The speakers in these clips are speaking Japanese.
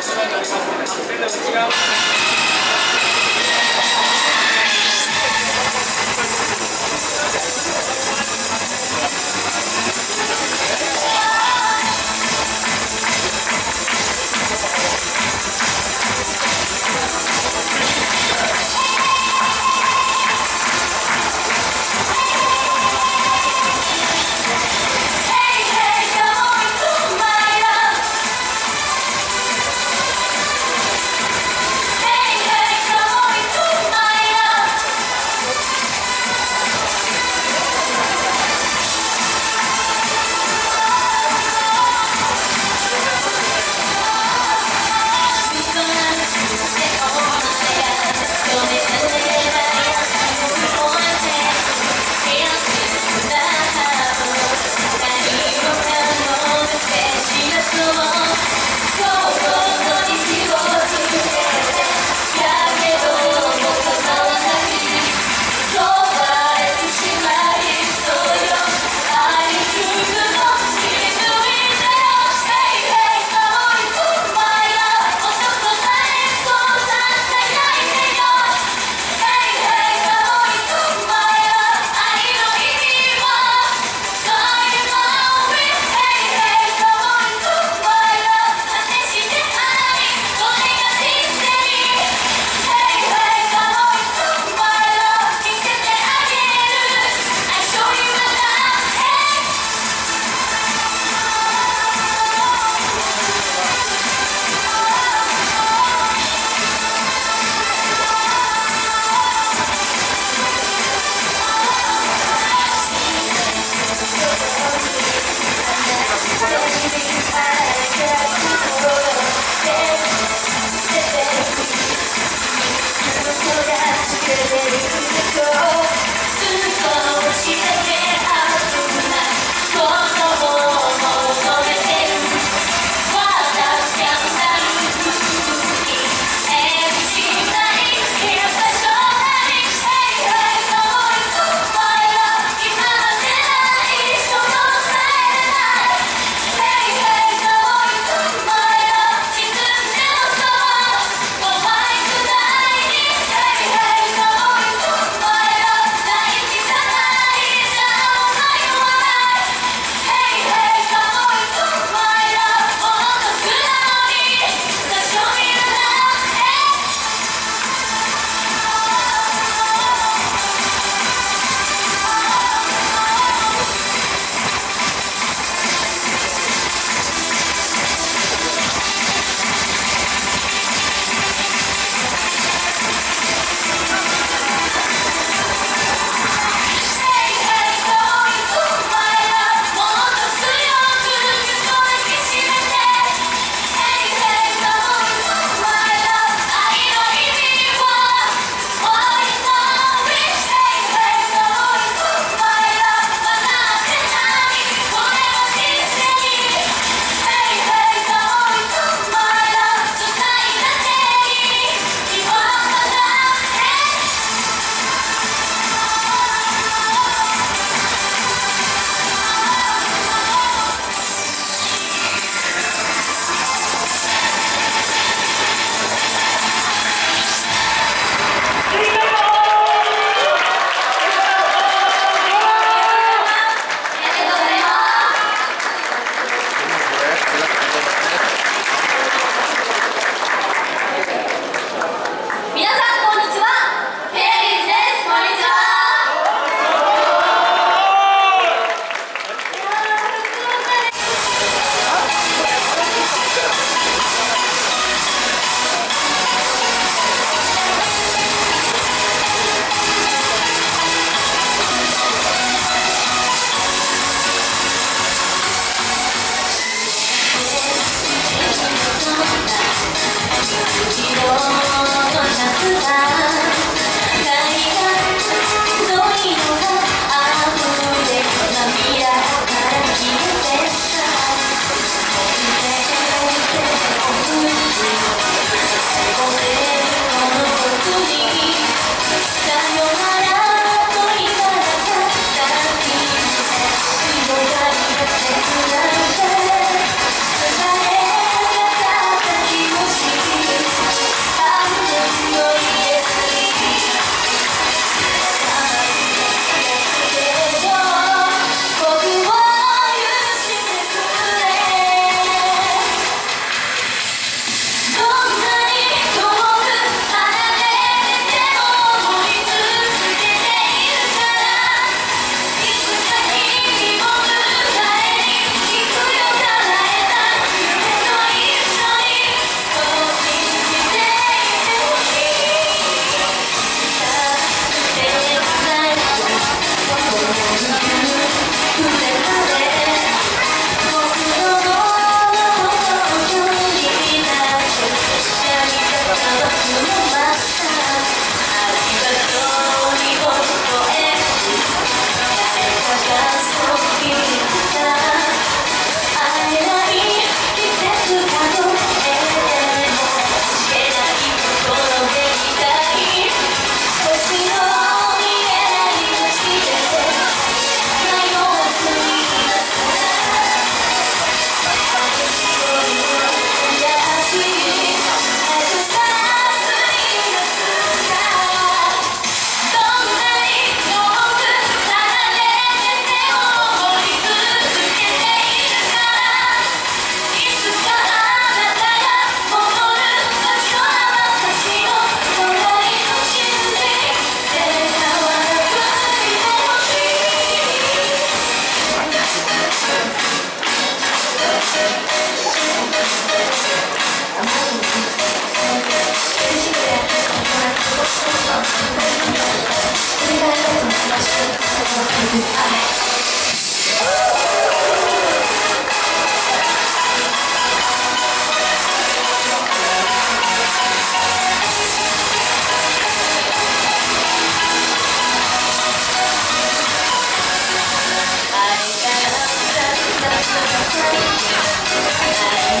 próxima, nos.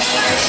します。